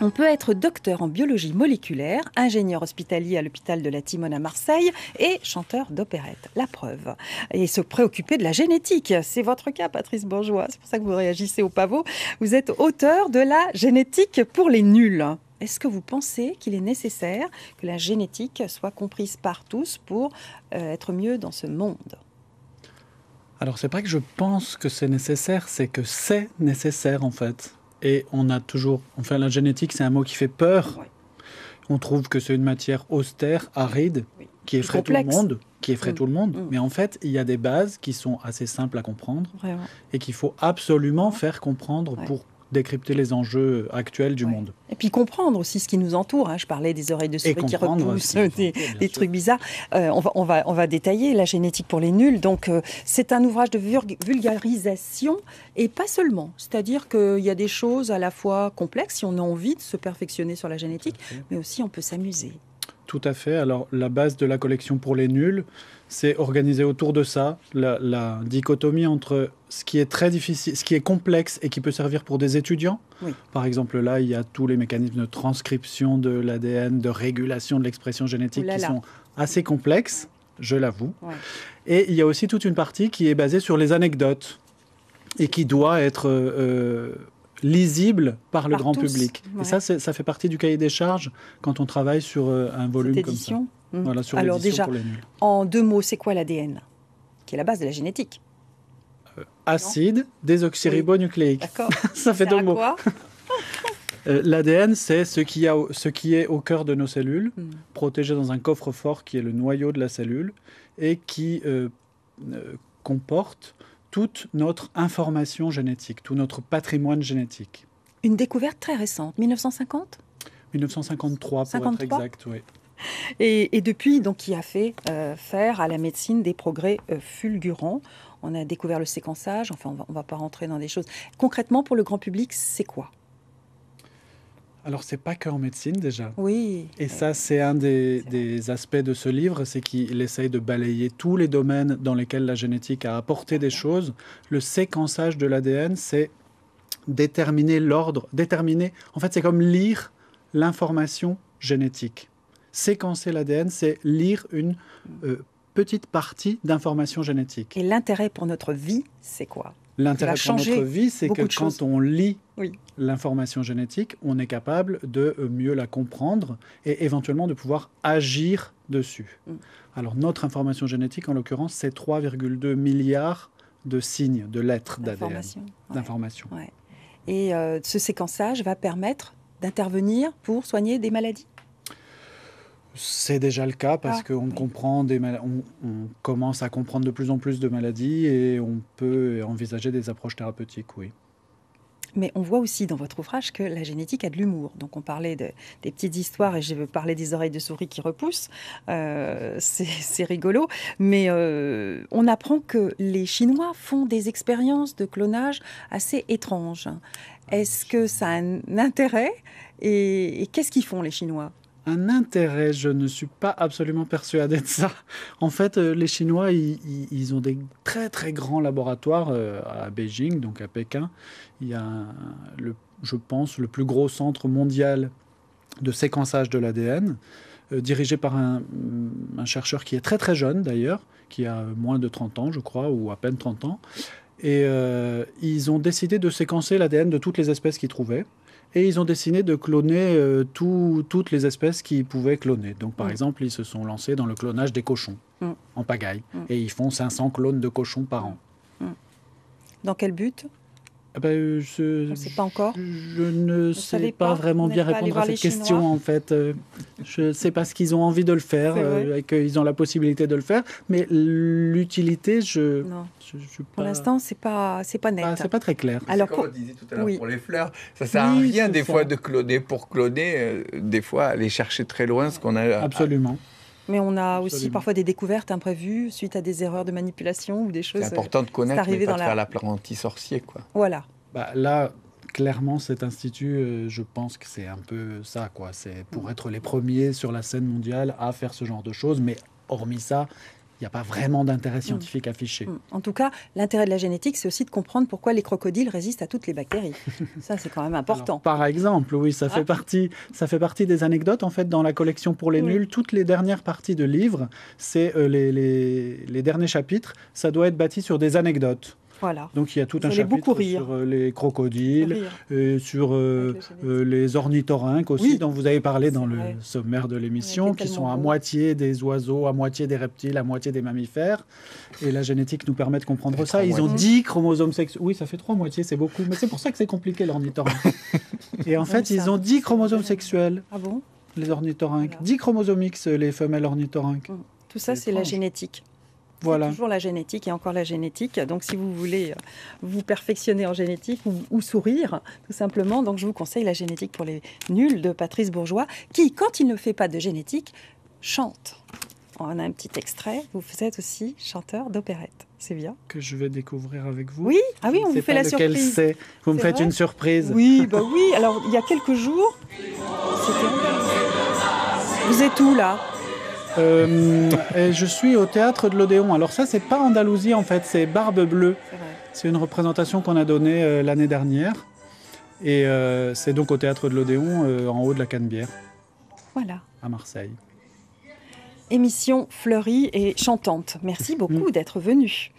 On peut être docteur en biologie moléculaire, ingénieur hospitalier à l'hôpital de la Timone à Marseille et chanteur d'opérette. La preuve. Et se préoccuper de la génétique. C'est votre cas, Patrice Bourgeois. C'est pour ça que vous réagissez au pavot. Vous êtes auteur de la génétique pour les nuls. Est-ce que vous pensez qu'il est nécessaire que la génétique soit comprise par tous pour euh, être mieux dans ce monde? Alors c'est pas que je pense que c'est nécessaire, c'est que c'est nécessaire en fait. Et on a toujours, enfin la génétique c'est un mot qui fait peur. On trouve que c'est une matière austère, aride, qui effraie tout le monde, qui effraie tout le monde. Mm. Mais en fait, il y a des bases qui sont assez simples à comprendre et qu'il faut absolument faire comprendre pour décrypter les enjeux actuels du monde. Et puis comprendre aussi ce qui nous entoure. Hein. Je parlais des oreilles de souris qui repoussent, des, trucs bizarres. Euh, on, va, on, va, on va détailler la génétique pour les nuls. Donc euh, c'est un ouvrage de vulgarisation et pas seulement. C'est-à-dire qu'il y a des choses à la fois complexes si on a envie de se perfectionner sur la génétique, mais aussi on peut s'amuser. Tout à fait. Alors la base de la collection pour les nuls, c'est organisé autour de ça, la, dichotomie entre ce qui est très difficile, ce qui est complexe et qui peut servir pour des étudiants. Par exemple, là, il y a tous les mécanismes de transcription de l'ADN, de régulation de l'expression génétique qui sont assez complexes, je l'avoue. Et il y a aussi toute une partie qui est basée sur les anecdotes et qui doit être euh, lisible par le grand public. Et ça, ça fait partie du cahier des charges quand on travaille sur euh, un volume comme ça. Mmh. Alors déjà, en deux mots, c'est quoi l'ADN Qui est la base de la génétique. Euh, acide désoxyribonucléique. D'accord. Ça fait deux mots. Euh, L'ADN, c'est ce, qui a, ce qui est au cœur de nos cellules, mmh. protégé dans un coffre-fort qui est le noyau de la cellule et qui euh, comporte toute notre information génétique, tout notre patrimoine génétique. Une découverte très récente, 1950 1953 pour être exact, oui. Et, depuis, donc, qui a fait euh, faire à la médecine des progrès euh, fulgurants. On a découvert le séquençage, enfin, on ne va pas rentrer dans des choses. Concrètement, pour le grand public, c'est quoi? Alors, c'est pas que en médecine déjà. Oui. Et ça, c'est un des, aspects de ce livre, c'est qu'il essaye de balayer tous les domaines dans lesquels la génétique a apporté des choses. Le séquençage de l'ADN, c'est déterminer l'ordre, déterminer. En fait, c'est comme lire l'information génétique séquencer l'ADN, c'est lire une euh, petite partie d'informations génétiques. Et l'intérêt pour notre vie, c'est quoi? L'intérêt pour notre vie, c'est que quand on lit l'information génétique, on est capable de euh, mieux la comprendre et éventuellement de pouvoir agir dessus. Mm. Alors notre information génétique, en l'occurrence, c'est 3,2 milliards de signes, de lettres d'ADN, d'informations. Et euh, ce séquençage va permettre d'intervenir pour soigner des maladies? C'est déjà le cas parce ah, qu'on comprend des on, on, commence à comprendre de plus en plus de maladies et on peut envisager des approches thérapeutiques, oui. Mais on voit aussi dans votre ouvrage que la génétique a de l'humour. Donc on parlait de, des petites histoires et je veux parler des oreilles de souris qui repoussent. Euh, c'est rigolo. Mais euh, on apprend que les Chinois font des expériences de clonage assez étranges. Est-ce que ça a un intérêt et qu'est-ce qu'ils font les Chinois? Un intérêt. Je ne suis pas absolument persuadé de ça. En fait, euh, les Chinois, ils, ont des très très grands laboratoires euh, à Beijing, donc à Pékin. Il y a, le, je pense, le plus gros centre mondial de séquençage de l'ADN, euh, dirigé par un, chercheur qui est très très jeune d'ailleurs, qui a moins de 30 ans, je crois, ou à peine 30 ans. Et ils ont décidé de séquencer l'ADN de toutes les espèces qu'ils trouvaient. Et ils ont décidé de cloner euh, toutes les espèces qu'ils pouvaient cloner. Donc, par mm. exemple, ils se sont lancés dans le clonage des cochons mm. en pagaille. Mm. Et ils font 500 clones de cochons par an. Dans quel but? Ah ben, je ne sais pas encore. Je ne sais pas, vraiment bien répondre à cette question en fait. Euh, je ne sais pas ce qu'ils ont envie de le faire euh, et qu'ils ont la possibilité de le faire, mais l'utilité, je, non. Pour l'instant, c'est pas c'est pas net. Ah, c'est pas très clair. Alors comme on disait tout à l'heure pour les fleurs, ça sert à rien des fois de cloner pour cloner, euh, des fois aller chercher très loin ce qu'on a. Absolument. Mais on a aussi parfois des découvertes imprévues suite à des erreurs de manipulation ou des choses. C'est important de connaître, mais pas de la... faire l'apprenti sorcier, quoi. Voilà. Bah, là, clairement, cet institut, euh, je pense que c'est un peu ça, quoi. C'est pour être les premiers sur la scène mondiale à faire ce genre de choses. Mais hormis ça, il n'y a pas vraiment d'intérêt mm. scientifique affiché. Mm. En tout cas, l'intérêt de la génétique, c'est aussi de comprendre pourquoi les crocodiles résistent à toutes les bactéries. ça, c'est quand même important. par exemple, oui, ça, fait ah. partie, ça fait partie des anecdotes. En fait, dans la collection pour les nuls, toutes les dernières parties de livres, c'est euh, les, les derniers chapitres, ça doit être bâti sur des anecdotes. Donc il y a tout un chapitre sur euh, les crocodiles, et sur euh, euh, les ornithorynques aussi, dont vous avez parlé dans le sommaire de l'émission, qui sont à moitié des oiseaux, à moitié des reptiles, à moitié des mammifères. Et la génétique nous permet de comprendre ça. Ils ont 10 chromosomes sexuels. Oui, ça fait trois moitiés, c'est beaucoup. Mais c'est pour ça que c'est compliqué l'ornithorynque. et en fait, ils ont 10 chromosomes sexuels. Ah bon? Les ornithorynques. 10 chromosomes X, les femelles ornithorynques. Tout ça, c'est la génétique. Voilà. Toujours la génétique et encore la génétique. Donc, si vous voulez euh, vous perfectionner en génétique ou, sourire, tout simplement, donc je vous conseille la génétique pour les nuls de Patrice Bourgeois, qui, quand il ne fait pas de génétique, chante. On a un petit extrait. Vous êtes aussi chanteur d'opérette. C'est bien. Que je vais découvrer avec vous. Oui, ah oui, on vous fait la surprise. Vous me faites une surprise. Oui, bah oui. Alors, il y a quelques jours, Vous êtes où là? Euh, et je suis au théâtre de l'Odéon. Alors ça, c'est pas Andalousie en fait, c'est Barbe Bleue. C'est une représentation qu'on a donnée euh, l'année dernière. Et euh, c'est donc au théâtre de l'Odéon, en haut de la Canebière. Voilà. À Marseille. Émission fleurie et chantante. Merci beaucoup mm. d'être venu.